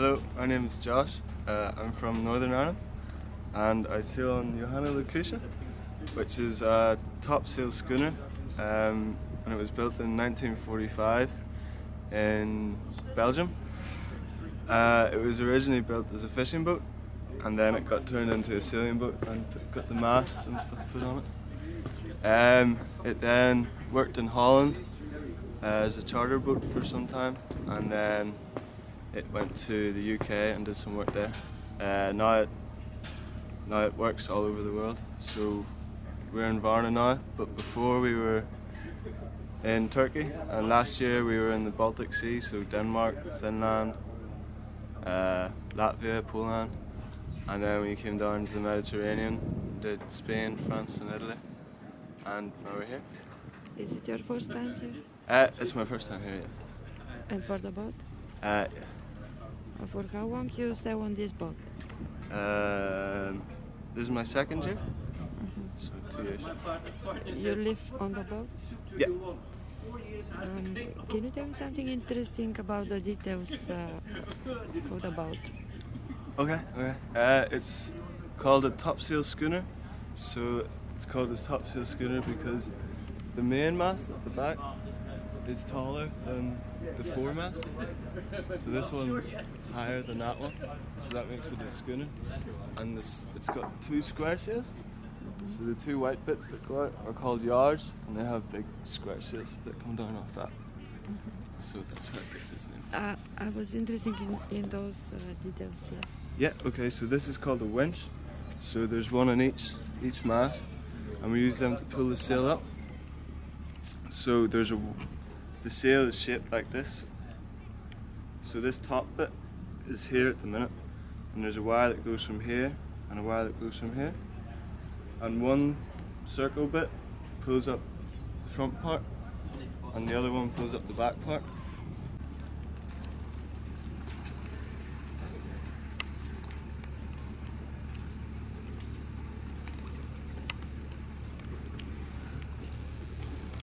Hello, my name is Josh. Uh, I'm from Northern Ireland and I sail on Johanna Lucretia, which is a topsail schooner um, and it was built in 1945 in Belgium. Uh, it was originally built as a fishing boat and then it got turned into a sailing boat and got the masts and stuff put on it. Um, it then worked in Holland uh, as a charter boat for some time and then it went to the UK and did some work there. Uh, now, it, now it works all over the world. So we're in Varna now, but before we were in Turkey, and last year we were in the Baltic Sea, so Denmark, Finland, uh, Latvia, Poland, and then we came down to the Mediterranean, did Spain, France, and Italy, and now we're here. Is it your first time here? Uh, it's my first time here, yes. And for the boat? Uh, yes. And for how long you sail on this boat? Um, this is my second year, so two years. You live on the boat? Yeah. Um, can you tell me something interesting about the details uh, of the boat? Okay, okay. Uh, it's called a topsail schooner. So it's called a topsail schooner because the main mast at the back is taller than the foremast. So this one's higher than that one. So that makes it a schooner. And this, it's got two square sails. So the two white bits that go out are called yards, and they have big square sails that come down off that. So that's how it gets its name. Uh, I was interested in, in those uh, details, yes. Yeah, okay, so this is called a winch. So there's one on each each mast and we use them to pull the sail up. So there's a the sail is shaped like this. So this top bit is here at the minute and there's a wire that goes from here and a wire that goes from here. And one circle bit pulls up the front part and the other one pulls up the back part.